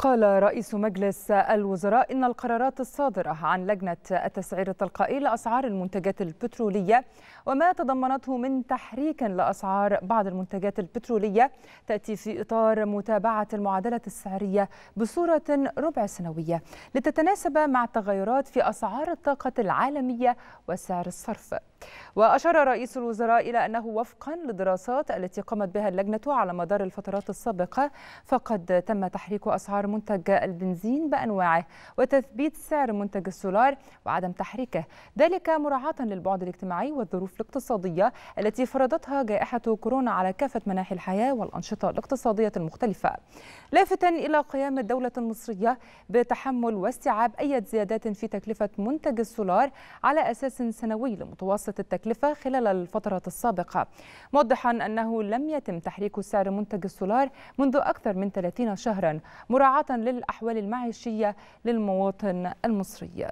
قال رئيس مجلس الوزراء إن القرارات الصادرة عن لجنة التسعير التلقائي لأسعار المنتجات البترولية وما تضمنته من تحريك لأسعار بعض المنتجات البترولية تأتي في إطار متابعة المعادلة السعرية بصورة ربع سنوية لتتناسب مع التغيرات في أسعار الطاقة العالمية وسعر الصرف. وأشار رئيس الوزراء إلى أنه وفقا للدراسات التي قامت بها اللجنة على مدار الفترات السابقة فقد تم تحريك أسعار منتج البنزين بأنواعه وتثبيت سعر منتج السولار وعدم تحريكه ذلك مراعاة للبعد الاجتماعي والظروف الاقتصادية التي فرضتها جائحة كورونا على كافة مناحي الحياة والأنشطة الاقتصادية المختلفة. لافتا إلى قيام الدولة المصرية بتحمل واستيعاب أي زيادات في تكلفة منتج السولار على أساس سنوي لمتوسط التكلفة خلال الفترة السابقة. موضحا أنه لم يتم تحريك سعر منتج السولار منذ أكثر من 30 شهرا مراعاة للأحوال المعيشية للمواطن المصري.